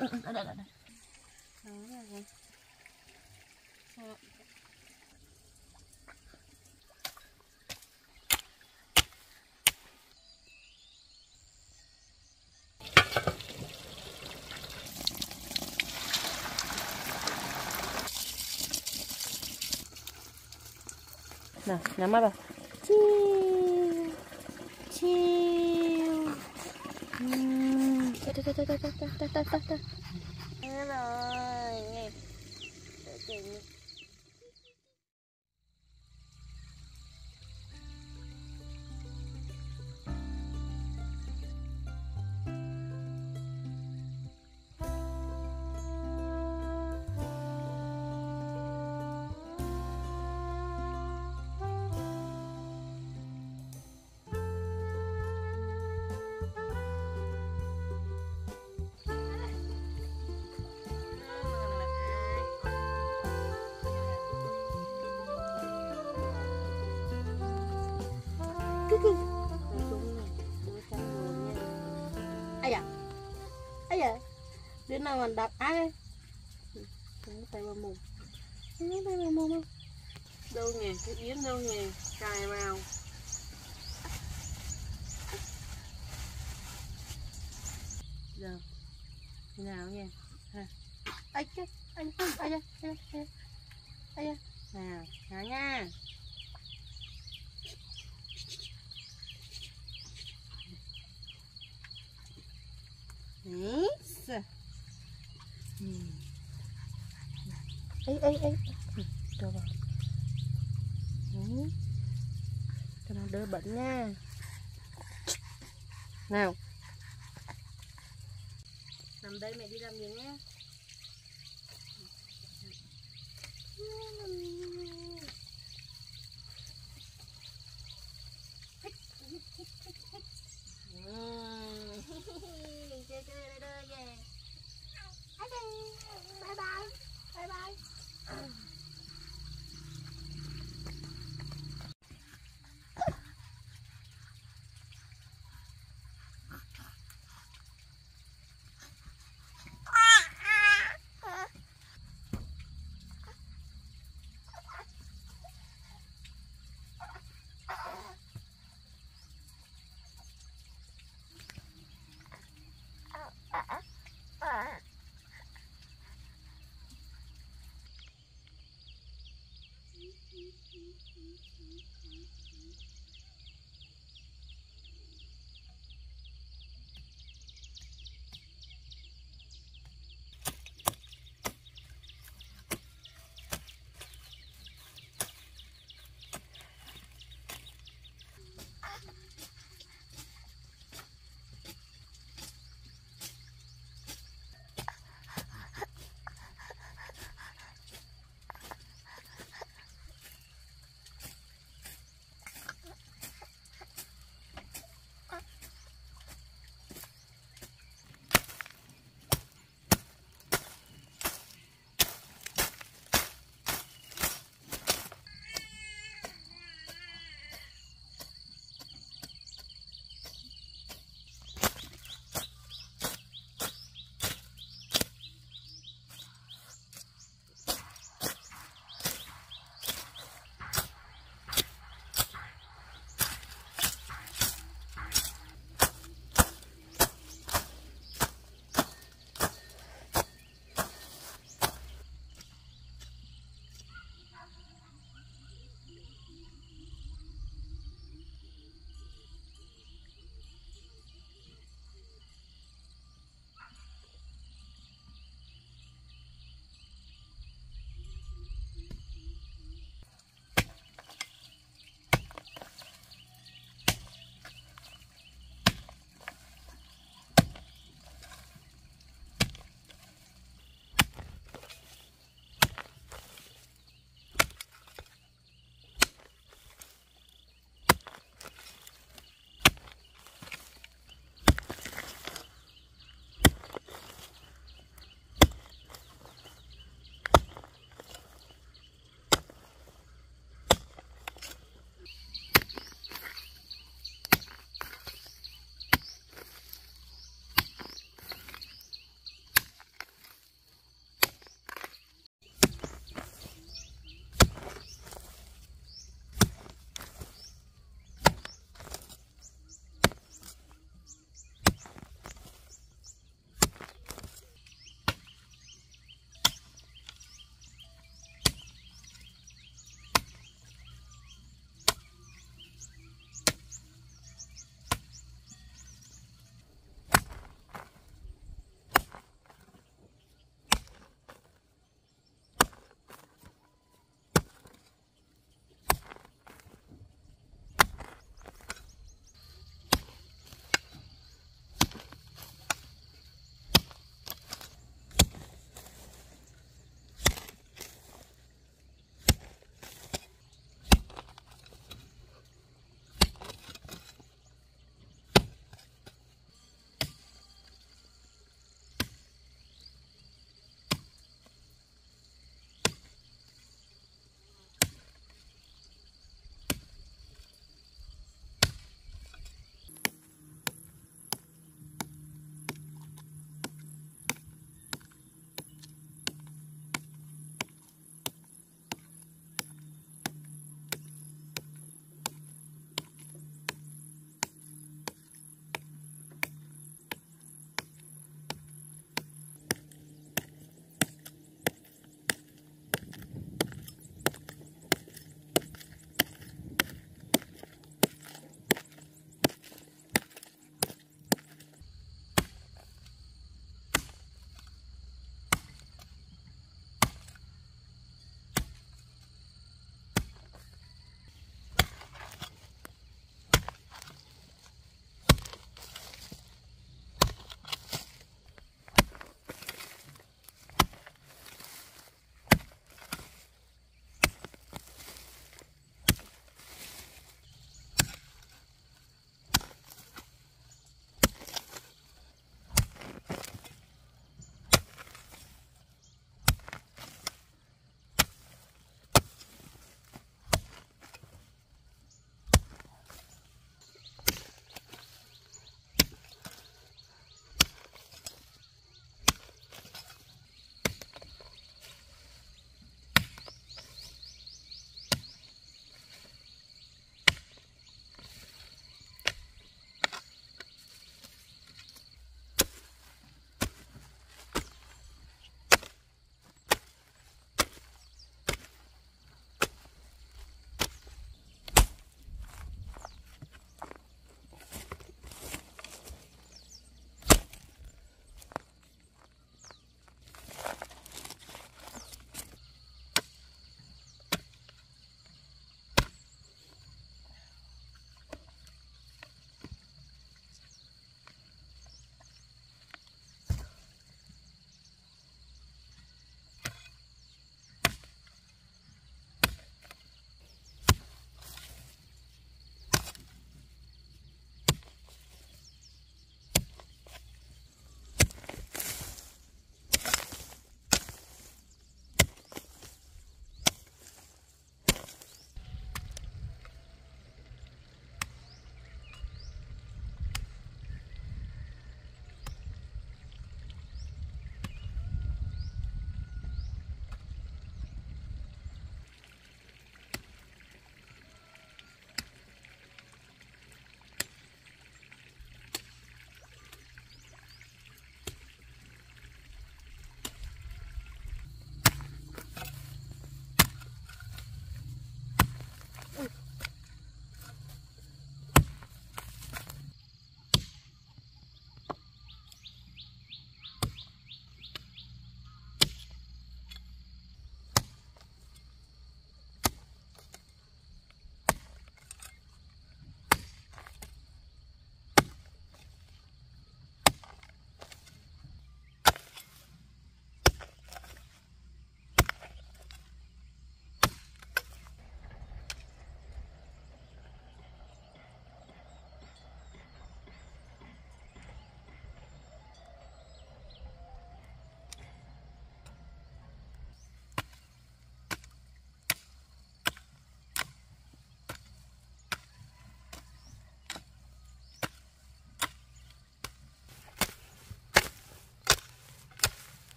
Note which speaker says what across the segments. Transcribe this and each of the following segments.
Speaker 1: đợi đợi đợi đó là rồi Đó. Nào, nhắm mắt vào たたたたたたたたたた nào mà đặt ai không tay vào mồm. Không tay vào mồm không?
Speaker 2: Đâu nhỉ? Cái yến đâu nhỉ? Cài vào. Giờ. Thế nào nhỉ?
Speaker 1: Ai chứ anh ai ai ai ai ai
Speaker 2: nào nào nha.
Speaker 1: Nice. Ấy ấy ấy. cho vào. Ừ. Cho nó đỡ bệnh nha. Nào. Nằm đây mẹ đi làm gì nhé. Ừ,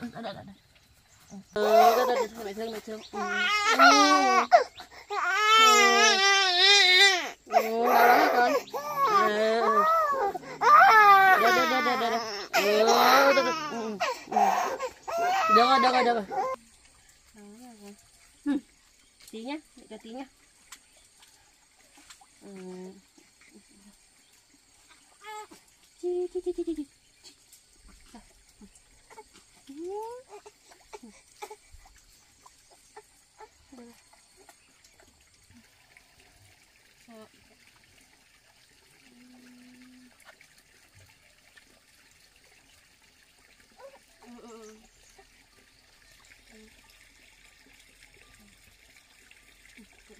Speaker 1: ờ đây đây đây mẹ thương mẹ thương ừ. Ừ. Đau lắm con ờ đây đây đây đây đây đây ờ đây, được rồi được rồi được rồi Ừ. tí nhá để cho tí nhá ừ. Chi, chi, chi, chi, chi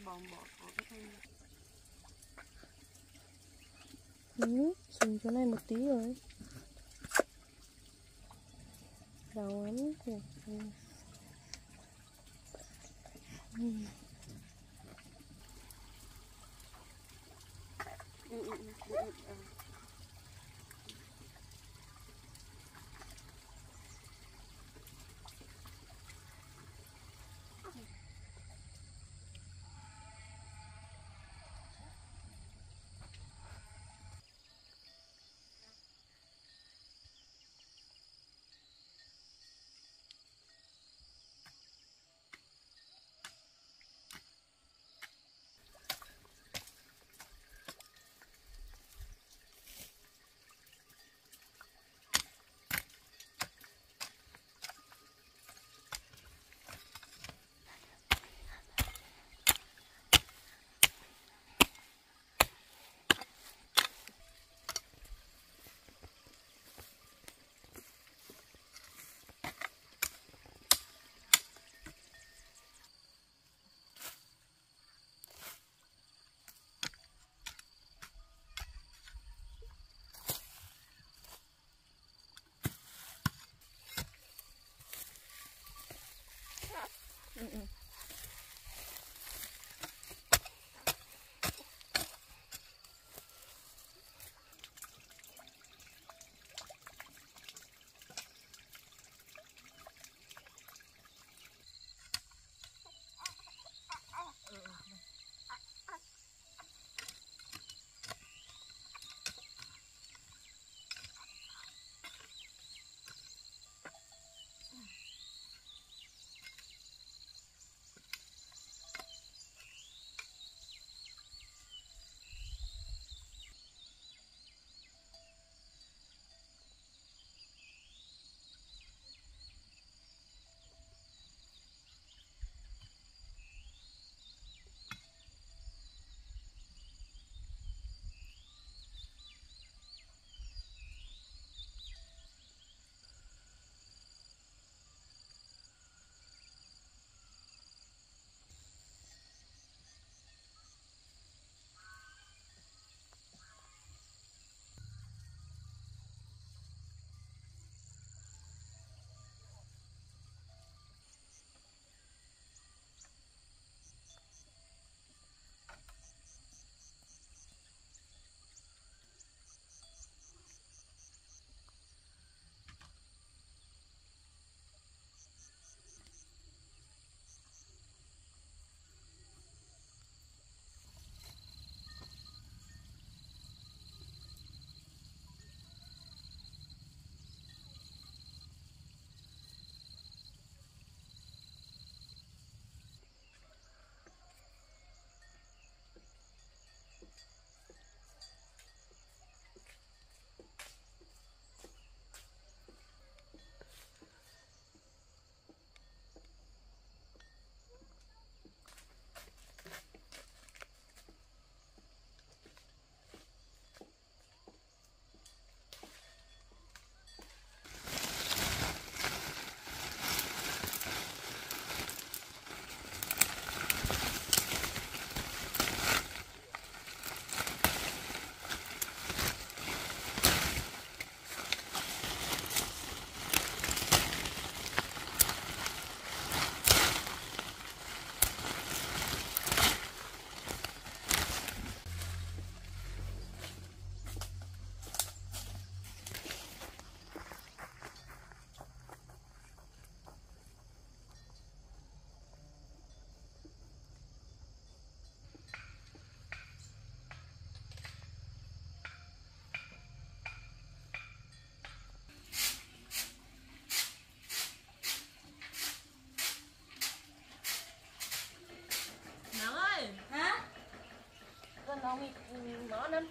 Speaker 3: bòn bọt của cái thân
Speaker 1: Ừ, sừng chỗ này một tí rồi Đầu lắm kìa Anam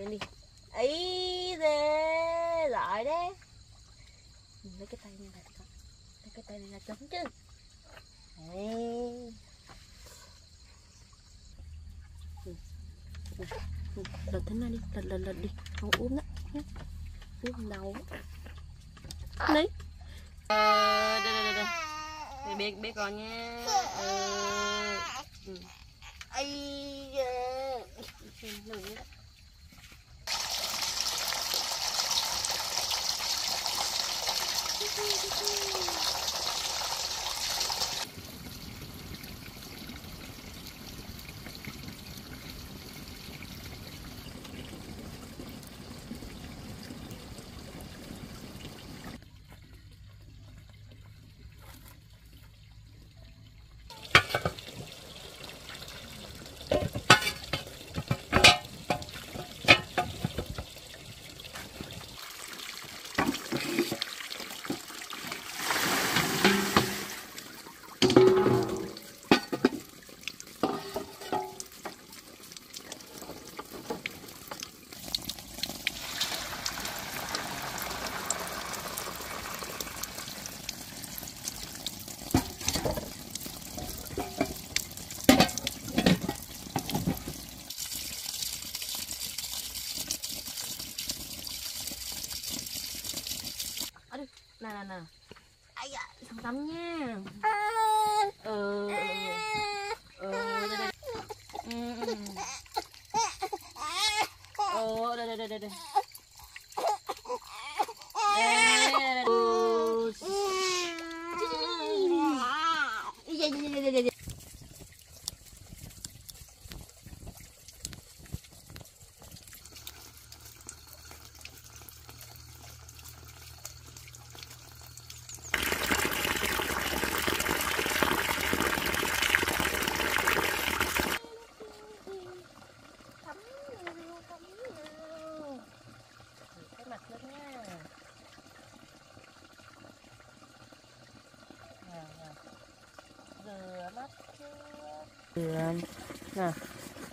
Speaker 1: nhìn đi. Ấy thế lại đấy. Lấy cái tay này là con lấy cái tay này là chống chứ. Đấy. Lật thế này đi lật lật lật đi. Không uống á. Uống đầu đấy. Ờ, đây đây đây đây. Biết biết con nha. Ờ, ừ. ấy Xem Thank you. Nè Nè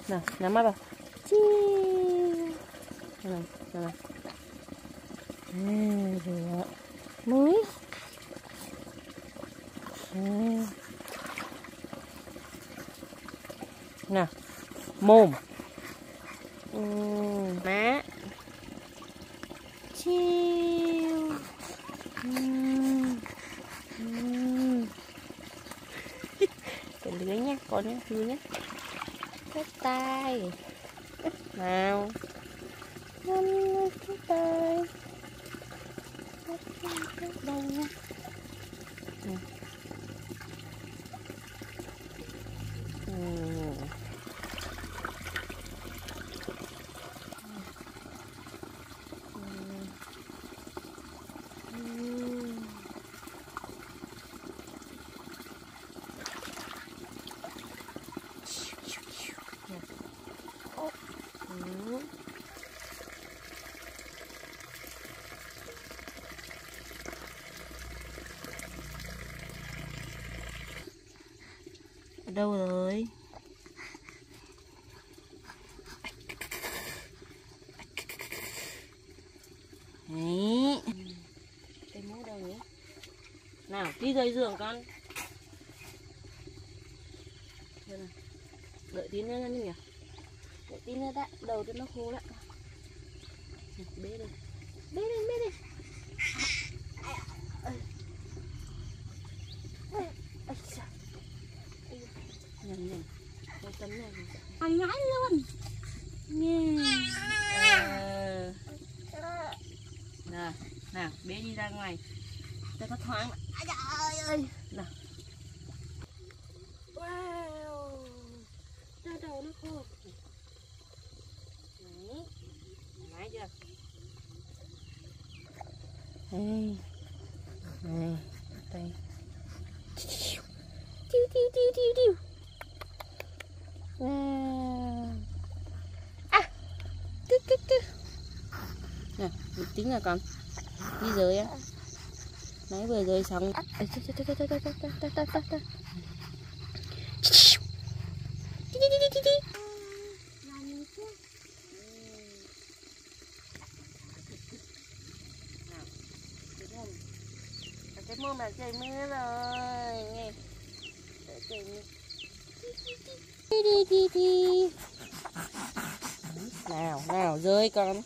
Speaker 1: Nè, nắm mắt vào. Chi Nè nè Nè Mới Nè Mồm. nhiều nhất cái tay. Nào. Cái tay. Cái tay cái đầu nha. Ừ. đâu rồi? Đấy. Cái mũ đâu nhỉ? Nào, đi dây giường con. Đây này. Đợi tí nữa nhỉ? Đợi tí nữa đã, đầu cho nó khô đã. Bế đây. Bế đây, bế đây. Ây. Ây. Ây da. Ây da. Nhầm nhầm. Cái tấm này.
Speaker 4: Anh nhái luôn.
Speaker 1: Ờ. Nào, nào, bé đi ra ngoài. Cho nó thoáng. Nào. chín rồi con. Đi dưới á. Nãy vừa rơi xong cái mưa mà trời mưa rồi nghe trời mưa đi đi đi đi. Nào nào, rơi con.